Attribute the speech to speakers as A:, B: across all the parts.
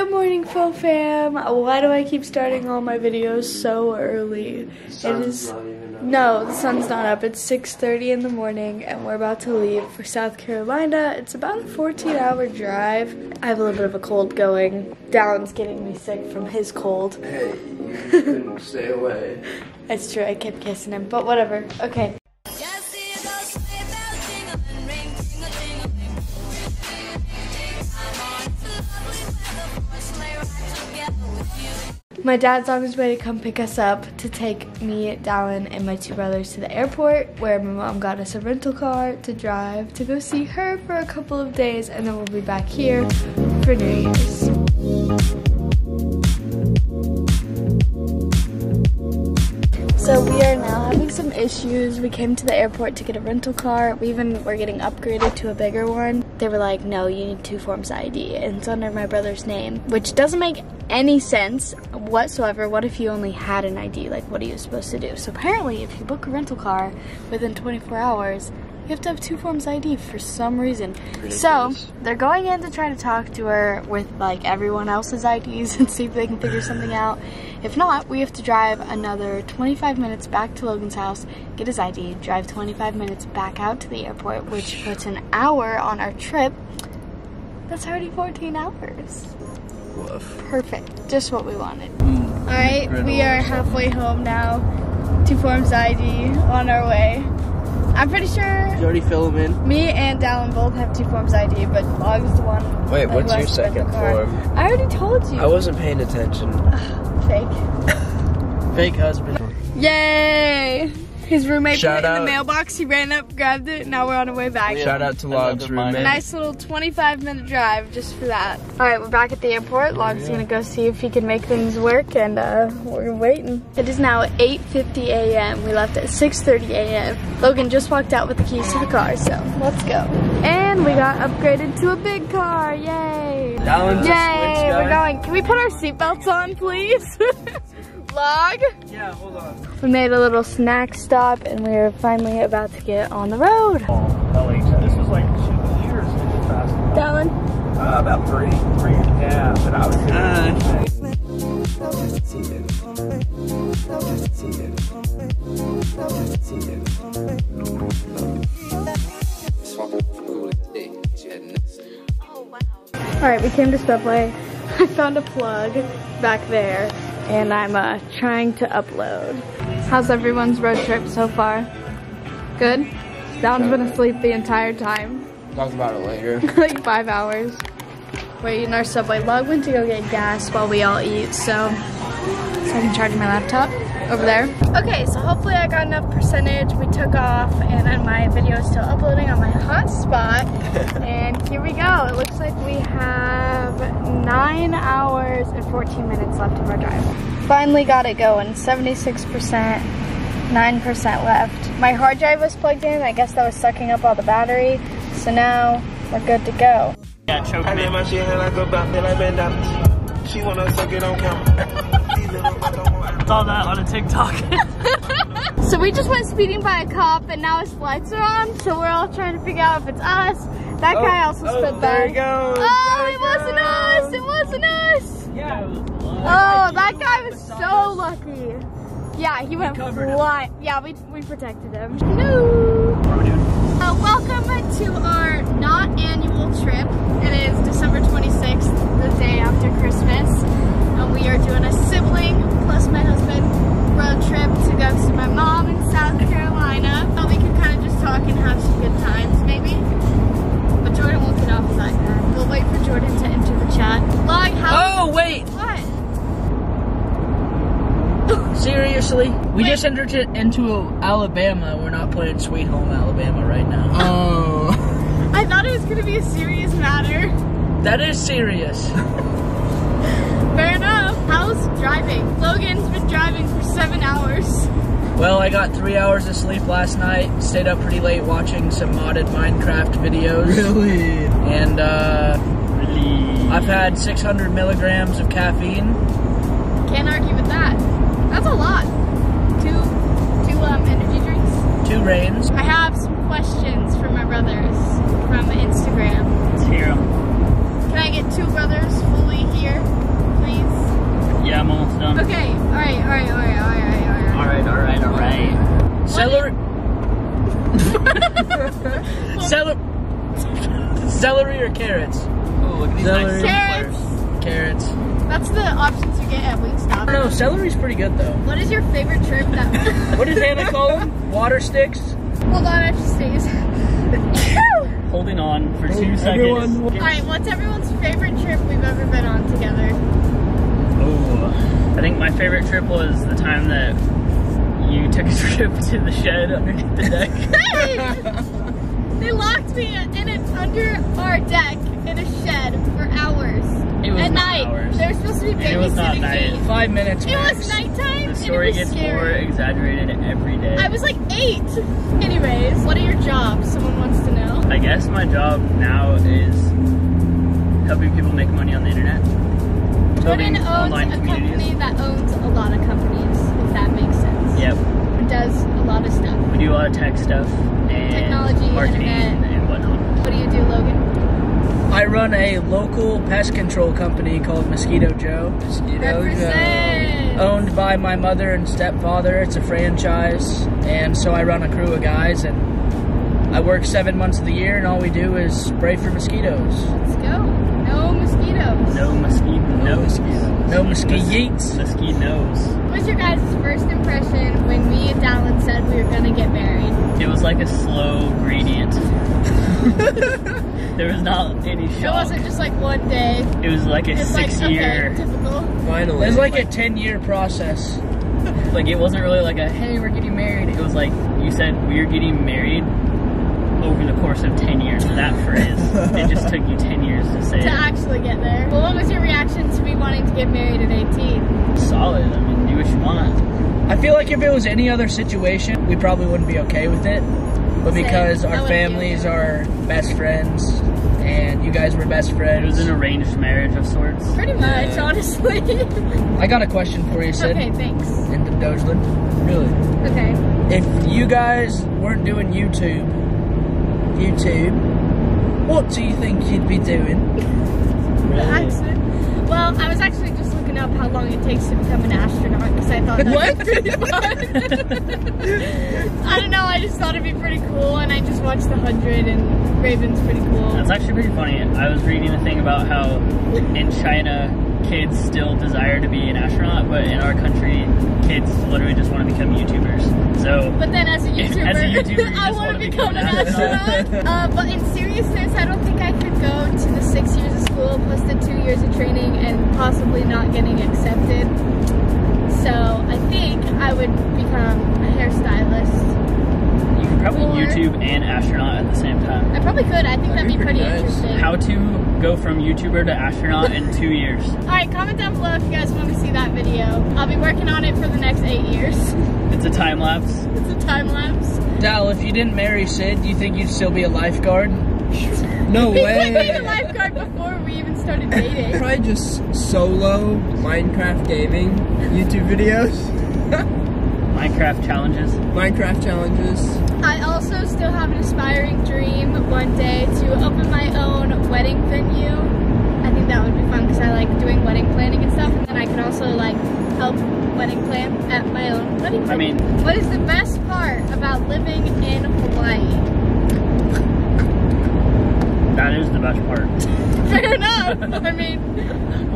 A: Good morning, Phil fam. Why do I keep starting all my videos so early? it is no, the sun's not up. It's 6:30 in the morning, and we're about to leave for South Carolina. It's about a 14-hour drive. I have a little bit of a cold going. Dallin's getting me sick from his cold.
B: Hey, you couldn't stay away.
A: It's true. I kept kissing him, but whatever. Okay. My dad's on his way to come pick us up to take me, Dallin, and my two brothers to the airport where my mom got us a rental car to drive to go see her for a couple of days and then we'll be back here for New Year's. So we are now having some issues. We came to the airport to get a rental car. We even were getting upgraded to a bigger one. They were like, no, you need two forms of ID. And it's under my brother's name, which doesn't make any sense whatsoever. What if you only had an ID? Like, what are you supposed to do? So apparently, if you book a rental car within 24 hours, have to have two forms ID for some reason. So they're going in to try to talk to her with like everyone else's IDs and see if they can figure something out. If not, we have to drive another 25 minutes back to Logan's house, get his ID, drive 25 minutes back out to the airport, which puts an hour on our trip. That's already 14 hours.
B: Woof.
A: Perfect. Just what we wanted. Hmm. All right, we are halfway home now. Two forms ID on our way. I'm pretty sure
B: You already fill them in?
A: me and Dallin both have two forms ID, but Log is the one.
B: Wait,
A: that
B: what's your
A: was with the
B: second form?
A: I already told you.
B: I wasn't paying attention.
A: Fake.
B: Fake husband.
A: Yay! His roommate
B: Shout
A: put it in the mailbox. He ran up, grabbed it. And now we're on our way back.
B: Shout out to Log's roommate.
A: Nice little 25 minute drive just for that. All right, we're back at the airport. Log's gonna go see if he can make things work, and uh, we're waiting. It is now 8:50 a.m. We left at 6:30 a.m. Logan just walked out with the keys to the car, so let's go. And we got upgraded to a big car. Yay!
B: Dallin's a
A: Yay!
B: switch
A: We're going. Can we put our seatbelts on, please? Log.
B: Yeah, hold on.
A: We made a little snack stop, and we are finally about to get on the road.
C: LH. This was like two years into fast.
A: Dallin.
C: Uh, about three, three and a half. And I was
A: All right, we came to Subway. I found a plug back there, and I'm uh, trying to upload. How's everyone's road trip so far? Good? Don's been asleep the entire time,
B: Talk about it later.
A: like five hours. We're eating our Subway. Log went to go get gas while we all eat, so, so I can charge my laptop over there. Okay, so hopefully I got enough percentage. We took off, and then my video is still uploading on my hotspot. and here we go. It looks like we have nine hours and 14 minutes left of our drive. Finally got it going. 76%, 9% left. My hard drive was plugged in. I guess that was sucking up all the battery. So now we're good to go.
C: yeah, choke
D: I
C: me.
D: let my shit hang like a bop, like Ben Dollars. She wanna suck it on camera. These little fuck don't want
C: Saw that on a TikTok.
A: So we just went speeding by a cop and now his lights are on. So we're all trying to figure out if it's us. That guy oh, also
B: oh,
A: sped
B: there
A: by.
B: he goes.
A: Oh,
B: There
A: it
B: he
A: wasn't us! It wasn't us!
C: Yeah,
A: Oh, that guy was so lucky. Yeah, he went flying. Yeah, we, we protected him. No. Uh, welcome to our not annual trip.
E: Seriously? We
A: Wait.
E: just entered it into Alabama. We're not playing Sweet Home Alabama right now.
B: Oh.
A: I thought it was gonna be a serious matter.
E: That is serious.
A: Fair enough. How's driving? Logan's been driving for seven hours.
E: Well, I got three hours of sleep last night. Stayed up pretty late watching some modded Minecraft videos.
B: Really?
E: And uh,
C: really.
E: I've had 600 milligrams of caffeine.
A: Can't argue with that. That's a lot two
E: reins.
A: I have some questions for my brothers from Instagram.
C: Let's hear them.
A: Can I get two brothers fully here,
F: please?
C: Yeah, I'm almost done.
F: Okay, alright, alright, alright, alright, alright.
C: Alright, alright, alright.
E: Celery. Celery.
F: Celery or carrots? Ooh, look at these Celery.
E: nice Carrots. Carrots.
F: That's the options you get at Wingstop.
E: No. Celery's pretty good though.
F: What is your favorite trip that?
E: What does Hannah call them? Water sticks.
F: Hold on, I just sneeze.
C: Holding on for two seconds.
B: Everyone-
F: All right, what's everyone's favorite trip we've ever been on together?
C: Oh, I think my favorite trip was the time that you took a trip to the shed underneath the deck.
F: Hey! they locked me in it under our deck in a shed for hours. At night. were supposed to be
C: And it was not
F: babysitting
C: night.
E: Five minutes.
F: It
E: max.
F: was nighttime.
C: The
F: and
C: story
F: it was
C: gets
F: scary.
C: more exaggerated every day.
F: I was like eight. Anyways, what are your jobs? Someone wants to know.
C: I guess my job now is helping people make money on the internet.
F: Jordan owns a company that owns a lot of companies, if that makes sense.
C: Yep.
F: It does a lot of stuff.
C: We do a lot of tech stuff and
F: Technology,
C: marketing
F: internet.
C: and whatnot.
F: What do you do, Logan?
E: I run a local pest control company called Mosquito Joe, Mosquito
F: Represent. Joe.
E: Owned by my mother and stepfather. It's a franchise, and so I run a crew of guys, and I work seven months of the year, and all we do is spray for mosquitoes.
F: Let's go. No mosquitoes.
C: No mosquito. No mosquitoes.
E: No mosquitoes.
C: Mosquitoes.
F: What was your guys' first impression when me and Dallin said we were gonna get married?
C: It was like a slow gradient. there was not any
F: show.
C: It
F: wasn't just like one day.
C: It was like a
F: It's like
C: six
F: okay,
C: year.
F: typical.
B: Finally.
E: It's like a ten-year process.
C: Like it wasn't really like a hey we're getting married. It was like you said we're getting married over the course of ten years. That phrase. it just took you ten years to say
F: To
C: it.
F: actually get there. Well, what was your reaction to me wanting to get married at 18?
C: Solid. I mean, do what you want.
E: I feel like if it was any other situation, we probably wouldn't be okay with it. But because
F: I
E: our
F: wouldn't
E: families are best friends, and you guys were best friends.
C: It was an arranged marriage of sorts.
F: Pretty much, honestly.
E: I got a question for you, Sid.
F: okay, thanks.
E: And Dogeland.
B: really.
F: Okay.
E: If you guys weren't doing YouTube, YouTube, what do you think you'd be doing?
F: The accent. Well, I was actually just looking up how long it takes to become an astronaut because I thought that
E: What?
F: was pretty fun. I don't know, I just thought it'd be pretty cool, and I just watched The Hundred, and Raven's pretty cool.
C: That's actually pretty funny. I was reading a thing about how in China kids still desire to be an astronaut, but in our country kids literally just want to become YouTubers. So
F: But then as a
C: As a
F: YouTuber,
C: YouTuber, you
F: I want to become an
C: become an
F: astronaut. uh, but in seriousness, I don't think I could go to the six years of school plus the two years of training and possibly not getting accepted. So I think I would become a hairstylist.
C: You could probably
F: Or-
C: YouTube and astronaut at the same time.
F: I probably could. I think that'd,
B: That'd
F: be
B: be
F: pretty,
B: pretty nice.
F: interesting.
C: How to go from YouTuber to astronaut in two years.
F: All right, comment down below if you guys want to see that video. I'll be working on it for the next eight years.
C: It's a time lapse.
F: it's a time lapse.
E: Dal, if you didn't marry Sid, do you think you'd still be a lifeguard?
B: No
F: He would be the
B: way.
F: lifeguard before we even started dating.
B: Probably just solo Minecraft gaming YouTube videos,
C: Minecraft challenges.
B: Minecraft challenges.
F: I also still have an aspiring dream one day to open my own wedding venue. I think that would be fun because I like doing wedding planning and stuff, and then I can also like help wedding plan at my own wedding.
C: I mean-
F: what is the best part about living in Hawaii?
C: That is the best part.
F: Fair enough. I mean,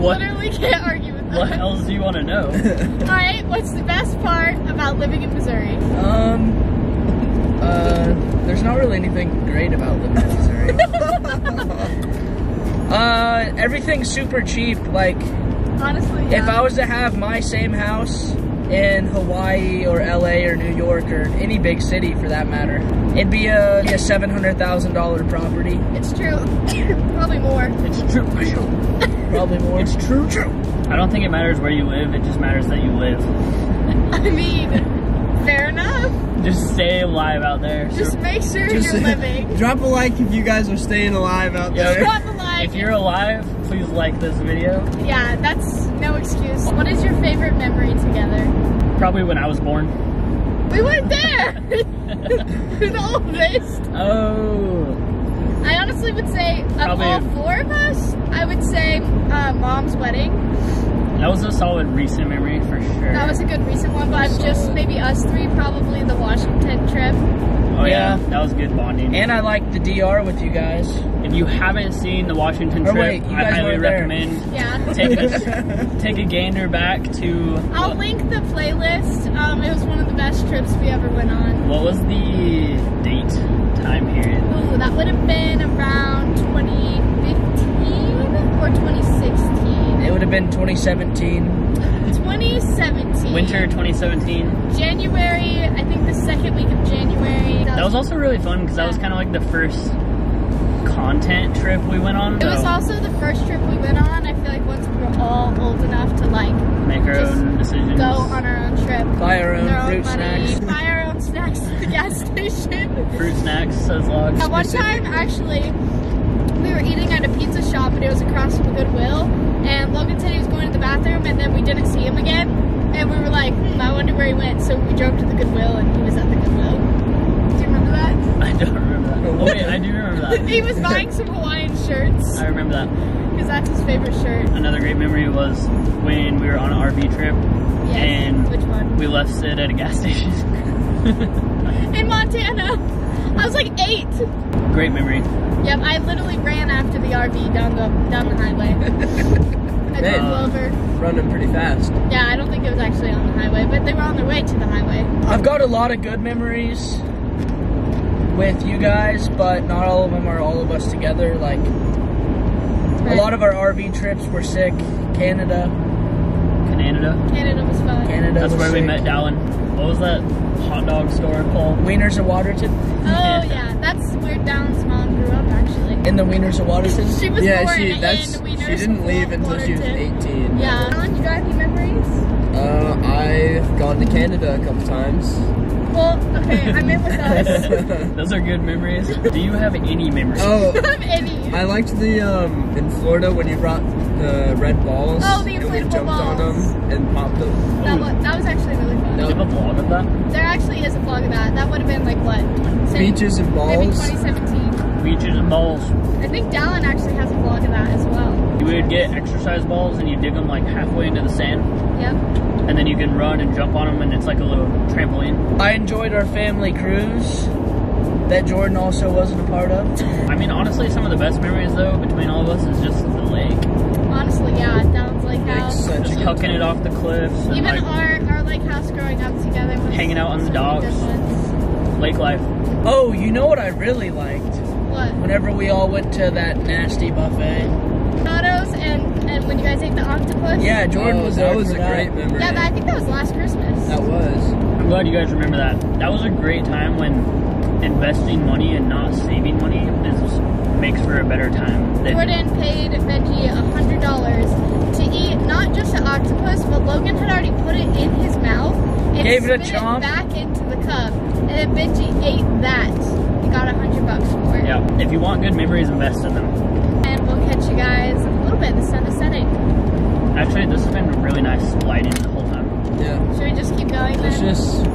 C: What
F: literally can't argue with that.
C: What else do you want to know?
F: All right, what's the best part about living in Missouri?
E: Um, uh, there's not really anything great about living in Missouri. uh, everything's super cheap. Like,
F: Honestly,
E: if. I was to have my same house in Hawaii or LA or New York or any big city for that matter, it'd be a, a seven hundred thousand dollar property,
F: it's true. Probably more.
C: It's true.
E: probably more.
C: It's true. True. I don't think it matters where you live. It just matters that you live.
F: I mean, fair enough.
C: Just stay alive out there.
F: Just make sure
B: Just
F: you're living.
B: drop a like if you guys are staying alive out
C: Yeah.
B: there.
F: Drop a like.
C: If you're alive, please like this video.
F: Yeah, that's no excuse. What is your favorite memory together?
C: Probably when I was born.
F: We weren't there. the oldest.
C: Oh.
F: I honestly would say of
C: Probably-
F: all four of us, I would say uh, mom's wedding.
C: That was a solid recent memory for sure.
F: That was a good recent one, but just maybe us three, probably the Washington trip.
C: oh yeah,
E: Yeah.
C: that was good bonding.
E: And I like the DR with you guys.
C: if you haven't seen the Washington
E: Or
C: trip,
E: wait, you
C: I highly recommend
F: Yeah.
C: take a, take a gander back to.
F: I'll
C: what,
F: link the playlist. Um, it was one of the best trips we ever went on.
C: what was the date time period?
F: Ooh, that would have been around 2015 or 2016.
E: It would have been 2017.
F: 2017.
C: Winter 2017.
F: January, I think the second week of January.
C: That was also really fun because that was kind of like the first content trip we went on.
F: It was also the first trip we went on. I feel like once we were all old enough to like
C: make our
F: just
C: own decisions.
F: go on our own trip,
E: Buy our own
F: with our
E: fruit
F: money,
E: snacks.
F: buy our own snacks at the gas station.
C: Fruit snacks, says logs.
F: At one time, actually, we were eating at a pizza shop, and it was across from Goodwill. And Logan said he was going to the bathroom, and then we didn't see him again. And we were like, hmm, I wonder where he went. So we drove to the Goodwill, and he was at the Goodwill. Do you remember that?
C: I don't remember that. Oh wait, I do remember that.
F: he was buying some Hawaiian shirts
C: I remember that.
F: because that's his favorite shirt.
C: Another great memory was when we were on an RV trip
F: Yes.
C: and
F: Which one?
C: we left Sid at a gas station.
F: In Montana. I was like eight.
C: great memory.
F: Yep, I literally ran after the RV down the down the highway. I drove
B: Man.
F: over.
B: Running pretty fast.
F: Yeah, I don't think it was actually on the highway, but they were on their way to the highway.
E: I've got a lot of good memories with you guys, but not all of them are all of us together. Like a lot of our RV trips were sick. Canada,
C: Canada.
F: Canada was fun.
E: Canada.
C: That's
E: was
C: where we met Dallin. What was that hot dog store called?
E: Wieners of Waterton.
F: Oh yeah, that's where Down's mom grew up actually.
E: In the Wieners of Waterton.
F: She was
B: yeah,
F: born
B: she
F: in
B: that's
F: Wieners,
B: she didn't leave until she was 18.
F: Yeah. Alan, you got any memories?
B: Uh, I've gone to Canada a couple times.
F: Well, okay, I'm in with us.
C: Those are good memories. Do you have any memories?
B: oh,
F: I have any.
B: I liked the um in Florida when you brought the red balls.
F: Oh, the
B: and we
F: inflatable
B: jumped on them and popped them.
F: That was, that was actually really fun.
C: Do you have a vlog of that?
F: There actually is a vlog of that. That would have been like what? 20,
B: Beaches and balls.
F: Maybe
B: balls.
F: 2017.
C: Beaches and balls.
F: I think Dallin actually has a vlog of that as well.
C: You would get exercise balls and you dig them like halfway into the sand,
F: Yep.
C: and then you can run and jump on them, and it's like a little trampoline.
E: I enjoyed our family cruise that Jordan also wasn't a part of.
C: I mean, honestly, some of the best memories though between all of us is just the lake,
F: Honestly, yeah, Dallins Lake
B: Makes
F: House.
B: such
C: just
B: a good
C: hucking it off the cliffs,
F: Even
C: like
F: our, our lake house growing up together was
C: Hanging out on the docks.
F: good
C: lake life.
E: Oh, you know what I really liked?
F: What?
E: Whenever we all went to that nasty buffet.
F: Autos and and when you guys ate the octopus.
E: Yeah, Jordan
B: Oh,
E: was
B: that was a
E: that.
B: great memory.
F: Yeah, but I think that was last Christmas.
B: that was.
C: I'm glad you guys remember that. That was a great time when investing money and not saving money is makes for a better time.
F: Jordan paid Logan had already put it in his mouth and
E: Gave it a
F: spit
E: chomp.
F: back into the cup, and then Benji ate that. He got a hundred bucks for it.
C: Yeah, if you want good memories, invest in them.
F: And we'll catch you guys in a little bit. The sun is setting.
C: Actually, this has been really nice lighting the whole time.
B: Yeah.
F: Should we just keep going
B: It's
F: then?
B: just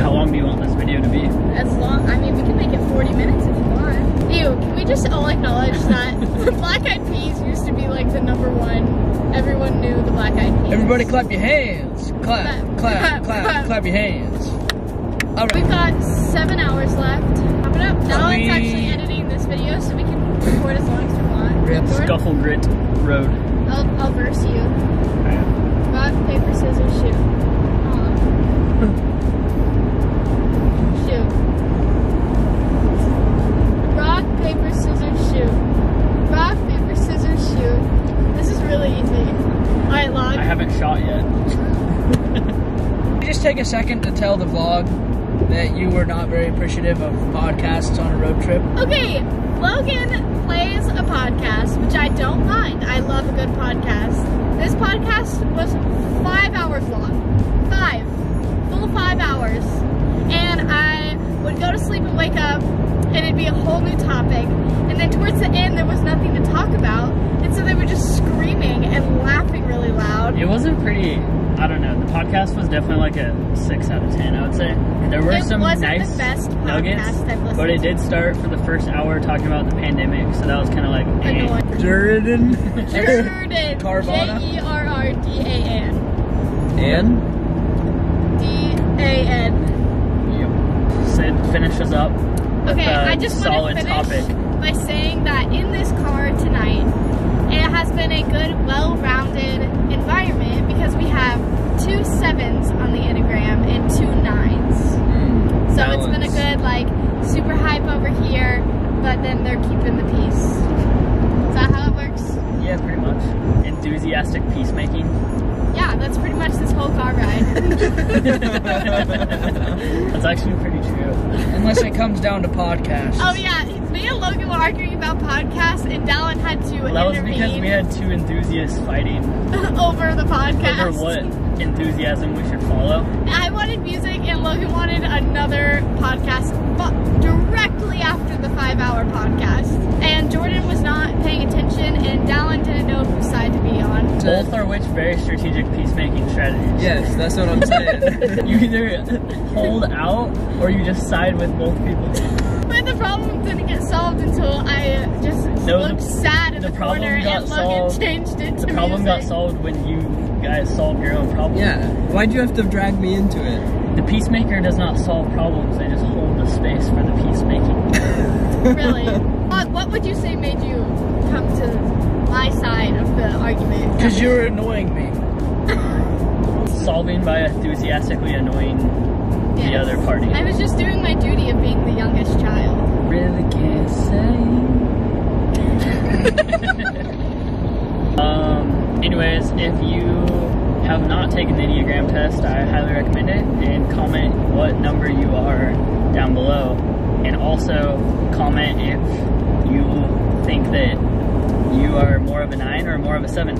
C: How long do you want this video to be?
F: As long, I mean, we can make it 40 minutes if you want. Ew, can we just all acknowledge that the Black Eyed Peas used to be like the number one? Everyone knew the Black Eyed Peas.
E: Everybody clap your hands. Clap,
F: Clap,
E: clap,
F: clap,
E: clap,
F: clap.
E: clap, your hands. All
F: We've got seven hours left. Wrap it up. Now
E: We-
F: it's actually editing this video so we can record as long as we want.
B: Yep.
F: Jordan,
C: Scuffle Grit Road.
F: I'll, I'll verse you. Rock, paper, scissors, shoot. Aw. shoot. Scissors, shoot. This is really easy. Alright, log.
C: I haven't shot yet.
E: Just take a second to tell the vlog that you were not very appreciative of podcasts on a road trip.
F: Okay, Logan plays a podcast, which I don't mind. I love a good podcast. This podcast was five hours long. Five. Full five hours. And I would go to sleep and wake up, and it'd be a whole new topic. And then towards the end, there was nothing to talk about. And so they were just screaming and laughing really loud.
C: It wasn't pretty. I don't know. The podcast was definitely like a six out of ten. I would say there were
F: It
C: some
F: wasn't the
C: nice
F: best
C: nuggets,
F: I've listened
C: but it
F: to.
C: did start for the first hour talking about the pandemic. So that was kind of like eh.
F: Annoying.
B: Jordan.
F: Jordan.
E: Carvana.
F: J E R R. R D A N.
B: And
F: D A N.
C: Finishes up.
F: Okay, I just want
C: solid
F: to finish
C: topic.
F: by saying that in this car tonight, it has been a good, well-rounded environment because we have two sevens on the Enneagram and two nines. Mm, so it's been a good, like, super hype over here, but then they're keeping the peace. Is that how it works?
C: Yeah, pretty much. Enthusiastic peacemaking.
F: Yeah, that's pretty much this whole car ride.
C: That's actually pretty true.
E: Unless it comes down to podcasts.
F: oh yeah, me and Logan were arguing about podcasts, and Dallin had to
C: Well, that was because we had two enthusiasts fighting
F: over the podcast.
C: over what enthusiasm we should follow.
F: I wanted music and Logan wanted another podcast but directly after the five hour podcast. And Jordan was not paying attention and Dallin didn't know whose side to be on.
C: Both are which very strategic peacemaking strategies.
B: yes, that's what I'm saying.
C: You either hold out or you just side with both people.
F: But the problem didn't get solved until I just
C: No,
F: looked
C: the-
F: sad in
C: the
F: the,
C: problem
F: corner
C: got
F: and Logan
C: solved-
F: changed it to
C: The problem got solved when you guys solved your own problem.
B: yeah. Why'd you have to drag me into it?
C: The peacemaker does not solve problems, they just hold the space for the peacemaking.
F: Really. What, what would you say made you come to my side of the argument?
E: Because you were annoying me.
C: Solving by enthusiastically annoying the other party.
F: I was just doing my duty of being the youngest child.
C: really can't say. um, anyways, if you have not taken the Enneagram test, I highly recommend it and comment what number you are down below. And also comment if you think that you are more of a nine or more of a seven.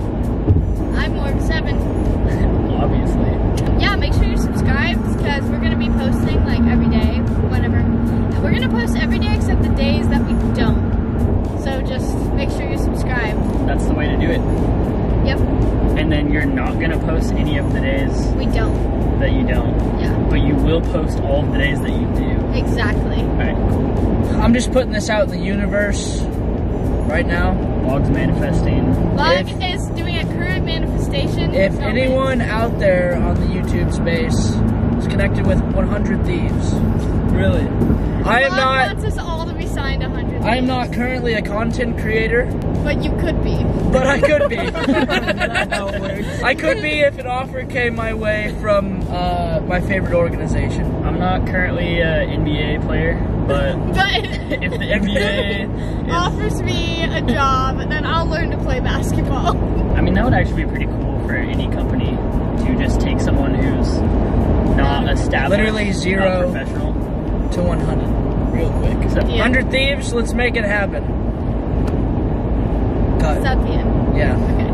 F: I'm more of a seven.
C: Obviously.
F: Yeah, make sure you're subscribed because we're gonna be posting like every day, whenever. We're gonna post every day except the days that we don't. So just make sure you subscribe.
C: That's the way to do it.
F: Yep,
C: And then you're not gonna post any of the days
F: we don't.
C: that you don't.
F: Yeah,
C: But you will post all of the days that you do.
F: exactly.
C: Alright.
E: I'm just putting this out in the universe right now.
C: Log's manifesting.
F: Lug
E: If-
F: is doing a current manifestation.
E: If oh,
F: moment.
E: anyone out there on the YouTube space is connected with 100 Thieves,
B: Really?
E: I am not.
F: wants us all to be signed 100.
E: I am not currently a content creator,
F: But you could be.
E: but I could be.
B: That's how it works.
E: I could be if an offer came my way from uh, my favorite organization.
C: I'm not currently an NBA player, but
F: But
C: if the NBA is,
F: offers me a job, then I'll learn to play basketball.
C: I mean, that would actually be pretty cool for any company to just take someone who's not established,
E: Literally
C: not
E: zero.
C: professional.
E: To 100, real quick.
C: So,
F: Yeah.
E: 100 Thieves, let's make it happen. Cut.
F: Is that the end?
E: Yeah.
F: Okay.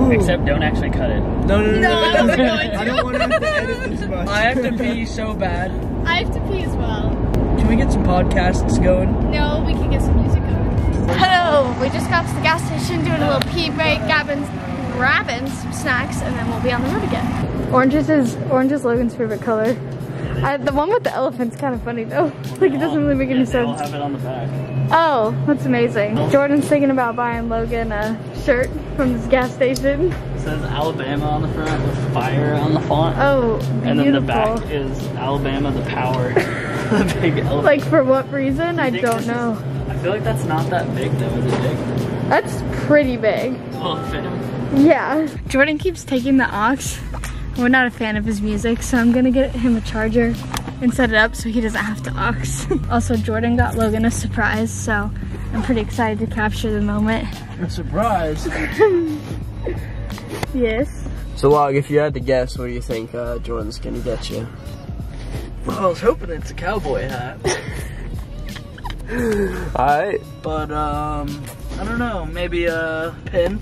B: Alright.
C: Except don't actually cut it.
B: no, no, no,
F: No, I wasn't going
B: I don't want to have to edit this much.
E: I have to pee so bad.
F: I have to pee as well.
E: Can we get some podcasts going?
F: No, we can get some music going. Hello, oh, we just got to the gas station doing a little pee break, Gavin's grabbing some snacks, and then we'll be on the road again.
A: Oranges is his, orange is Logan's favorite color. I, the one with the elephant's kind of funny though. Like it doesn't really make any sense.
C: have it on the back.
A: Oh, that's amazing. Jordan's thinking about buying Logan a shirt from this gas station.
C: It says Alabama on the front with fire on the font.
A: Oh, beautiful.
C: and then the back is Alabama the power. the big elephant.
A: Like for what reason? I don't
C: this is-
A: know.
C: I feel like that's not that big though. Is it big?
A: That's pretty big.
C: Will it fit him?
A: Yeah. Jordan keeps taking the aux. We're not a fan of his music, so I'm gonna get him a charger and set it up so he doesn't have to aux. also, Jordan got Logan a surprise, so I'm pretty excited to capture the moment.
E: A surprise.
A: Yes.
B: So, Log, if you had to guess, what do you think uh, Jordan's gonna get you?
E: Well, I was hoping it's a cowboy hat.
B: Alright.
E: But, um, I don't know. Maybe a pin?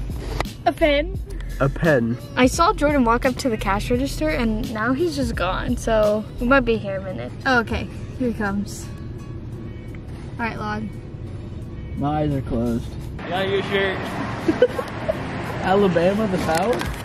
A: A pen.
B: A pen.
A: I saw Jordan walk up to the cash register and now he's just gone, so we might be here a minute. Oh, okay, here he comes. All right, Log.
E: My eyes are closed.
C: I got you a shirt.
E: Alabama, the power?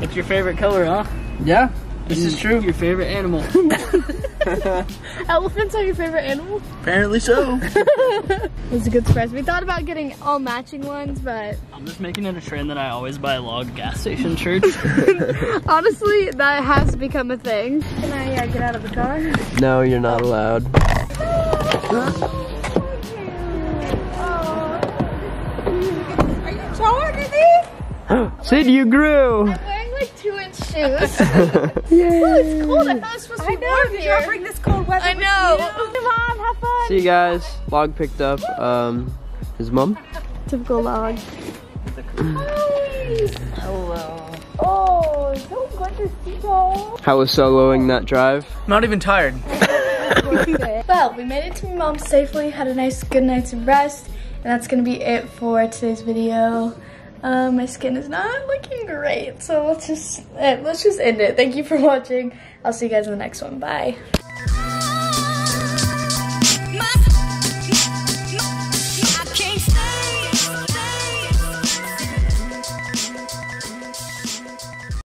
C: It's your favorite color, huh?
E: Yeah, this is mm. true.
C: Your favorite animal.
A: Elephants are your favorite animal?
E: Apparently so.
A: It was a good surprise. We thought about getting all matching ones, but
C: I'm just making it a trend that I always buy log gas station shirts.
A: honestly, that has become a thing. Can I uh, get out of the car?
B: No, you're not allowed.
A: Are you taller than me?
B: Sid, you grew!
A: I'm wearing like two inch shoes. Yay. oh, it's cold. I thought it was supposed to be warm here. bring this cold weather I know.
B: See you guys. Log picked up um his mom.
A: Typical log.
C: Hello.
A: Oh, so good to see you.
B: How was soloing that drive?
E: Not even tired.
A: well, we made it to my mom's safely, had a nice good night's rest, and that's gonna be it for today's video. Um, my skin is not looking great, so let's just eh, let's just end it. Thank you for watching. I'll see you guys in the next one. Bye.